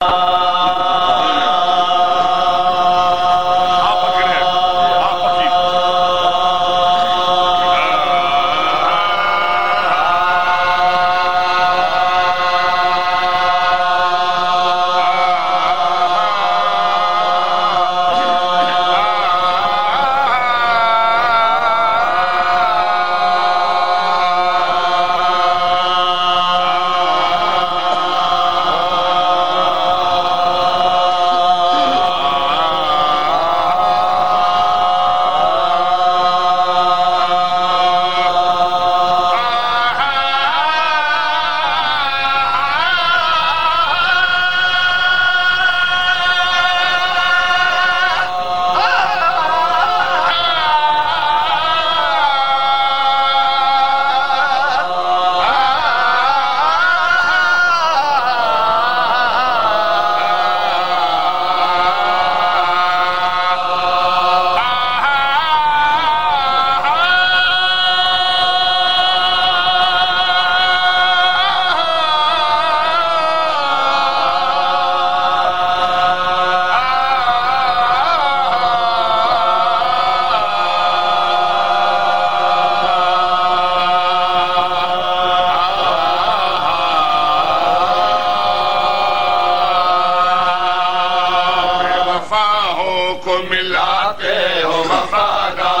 Uh... نگاہوں کو ملاتے ہو وفادار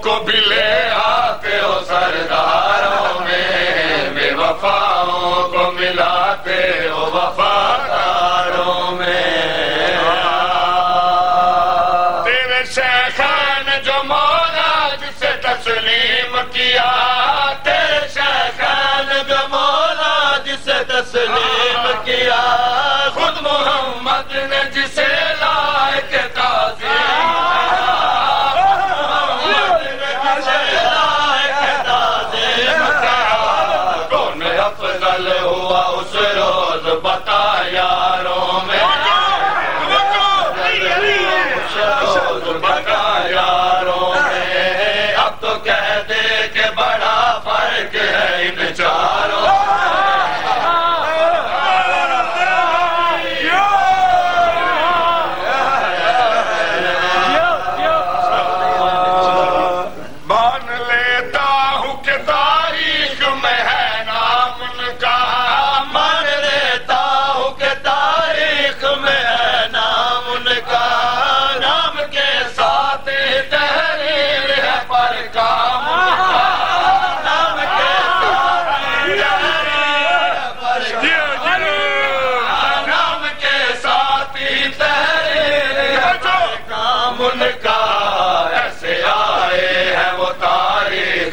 کو بھی آتے ہو سرداروں میں، بے وفاؤں کو ملاتے ہو وفاداروں میں۔ تیرے شیخان جو مولا جسے تسلیم کیا، تیرے شیخان جو مولا جسے تسلیم کیا۔ خود محمد نے جسے little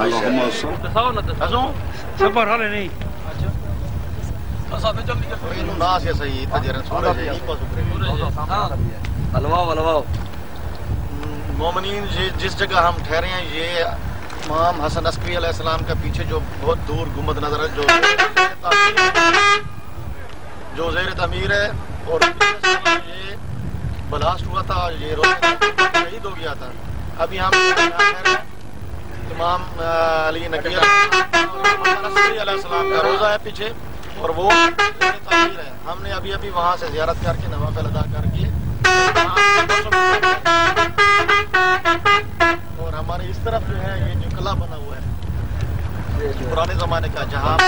اللهم صل مومنین جس جگہ ہم ٹھہرے ہیں یہ امام حسن اسکری علیہ السلام کا پیچھے جو بہت دور گمد نظر ہے جو جو زیر تعمیر ہے اور یہ بلاسٹ ہوا تھا یہ شہید ہو گیا تھا ابھی ہم ٹھہرے ہیں امام علی نقی علیہ السلام کا روزہ ہے پیچھے، اور وہ ہم نے ابھی ابھی وہاں سے زیارت کر کے نوافل ادا کر کے اور ہمارے اس طرف جو ہے، یہ جو کلا بنا ہوا ہے پرانے زمانے کا جہاں کو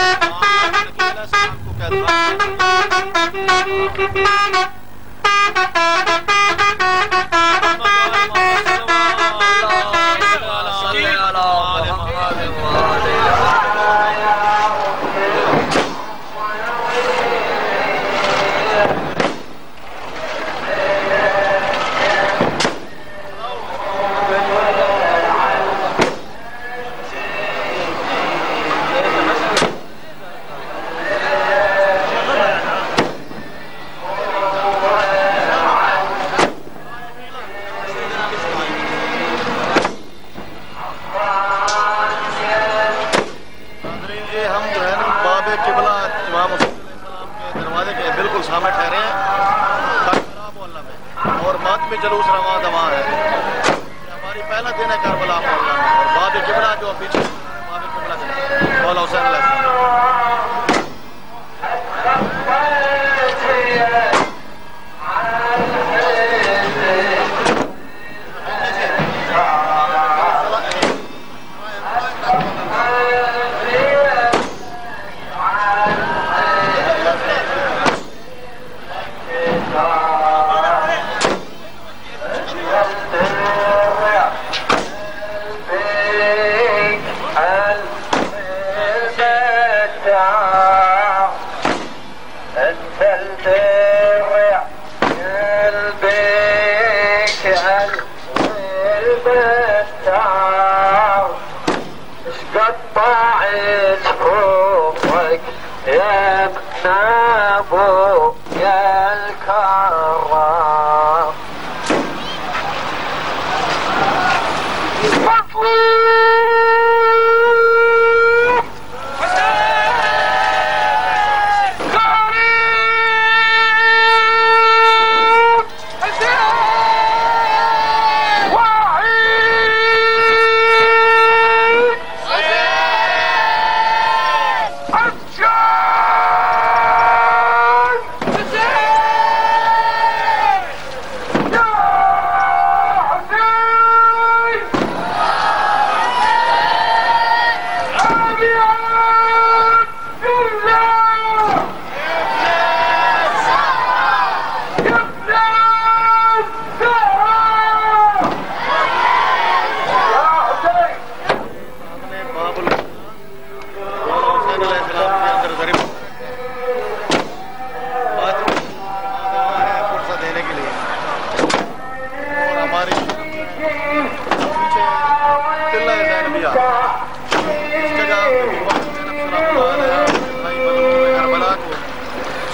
یہ ہم جو ہے نا باب قبلہ امام حسین علیہ السلام کے دروازے کے بالکل سامنے ٹھہرے ہیں۔ اور ماتمی جلوس روا دوا ہے۔ ہماری پہلا دن ہے کربلا محلہ میں۔ اور باب قبلہ جو پیچھے باب قبلہ مولا حسین اللہ قطعت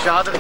شهادة